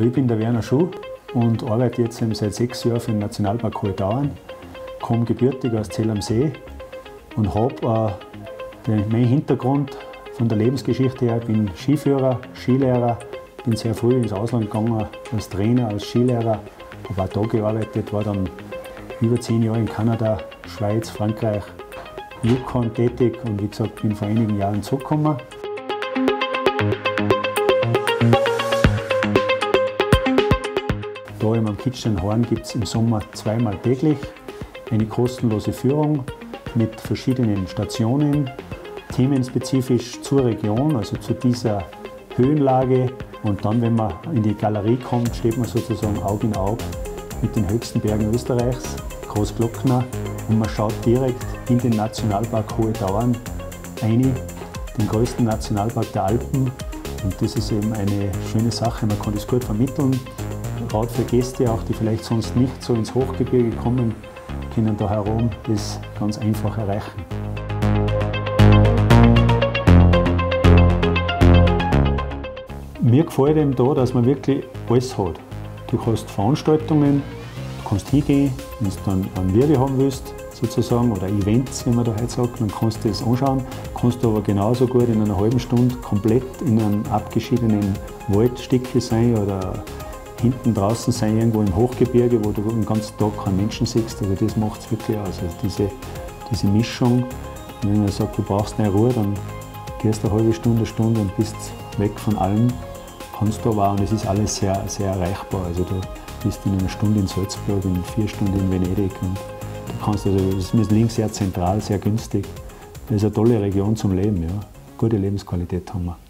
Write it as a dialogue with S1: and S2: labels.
S1: Ich bin der Werner Schuh und arbeite jetzt seit sechs Jahren für den Nationalpark Hohe Dauern. Komme gebürtig aus Zell am See und habe äh, meinen Hintergrund von der Lebensgeschichte her. Ich bin Skiführer, Skilehrer, bin sehr früh ins Ausland gegangen als Trainer, als Skilehrer, habe auch da gearbeitet, war dann über zehn Jahre in Kanada, Schweiz, Frankreich, Yukon tätig und wie gesagt, bin vor einigen Jahren zurückgekommen. Da im Kitchen Horn gibt es im Sommer zweimal täglich eine kostenlose Führung mit verschiedenen Stationen, themenspezifisch zur Region, also zu dieser Höhenlage. Und dann, wenn man in die Galerie kommt, steht man sozusagen Auge in Auge mit den höchsten Bergen Österreichs, Großglockner, und man schaut direkt in den Nationalpark Hohe Dauern ein, den größten Nationalpark der Alpen. Und das ist eben eine schöne Sache, man kann das gut vermitteln. Gerade für Gäste auch, die vielleicht sonst nicht so ins Hochgebirge kommen, können da herum das ganz einfach erreichen. Mir gefällt eben da, dass man wirklich alles hat. Du hast Veranstaltungen, du kannst hingehen, wenn du dann einen Wirbel haben willst, sozusagen, oder Events, wie man da heute sagt, dann kannst du das anschauen, kannst du aber genauso gut in einer halben Stunde komplett in einem abgeschiedenen Waldstückchen sein oder hinten draußen sein, irgendwo im Hochgebirge, wo du den ganzen Tag keinen Menschen siehst. Also das macht es wirklich aus. Also diese, diese Mischung, wenn man sagt, du brauchst eine Ruhe, dann gehst du eine halbe Stunde, eine Stunde und bist weg von allem. Kannst du aber auch, und es ist alles sehr, sehr erreichbar. Also du bist in einer Stunde in Salzburg, in vier Stunden in Venedig. Und du kannst also, das ist links sehr zentral, sehr günstig. Das ist eine tolle Region zum Leben. Ja. Gute Lebensqualität haben wir.